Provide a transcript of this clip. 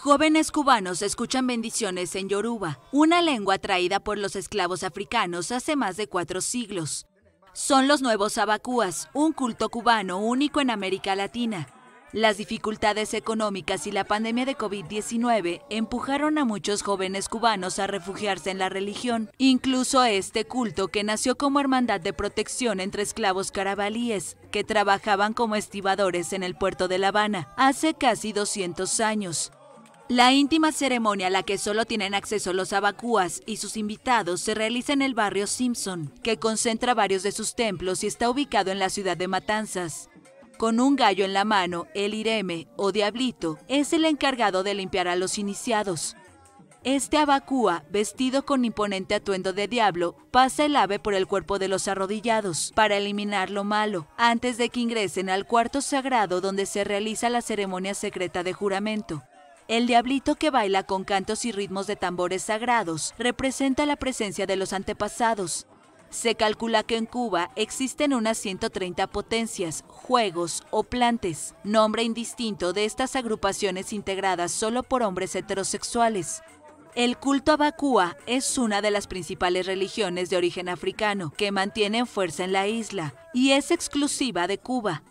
Jóvenes cubanos escuchan bendiciones en Yoruba, una lengua traída por los esclavos africanos hace más de cuatro siglos. Son los nuevos abacúas, un culto cubano único en América Latina. Las dificultades económicas y la pandemia de COVID-19 empujaron a muchos jóvenes cubanos a refugiarse en la religión, incluso este culto que nació como hermandad de protección entre esclavos carabalíes que trabajaban como estibadores en el puerto de La Habana hace casi 200 años. La íntima ceremonia a la que solo tienen acceso los abacúas y sus invitados se realiza en el barrio Simpson, que concentra varios de sus templos y está ubicado en la ciudad de Matanzas. Con un gallo en la mano, el ireme o diablito es el encargado de limpiar a los iniciados. Este abacúa, vestido con imponente atuendo de diablo, pasa el ave por el cuerpo de los arrodillados para eliminar lo malo, antes de que ingresen al cuarto sagrado donde se realiza la ceremonia secreta de juramento. El diablito que baila con cantos y ritmos de tambores sagrados representa la presencia de los antepasados. Se calcula que en Cuba existen unas 130 potencias, juegos o plantes, nombre indistinto de estas agrupaciones integradas solo por hombres heterosexuales. El culto a Bakúa es una de las principales religiones de origen africano que mantienen fuerza en la isla y es exclusiva de Cuba.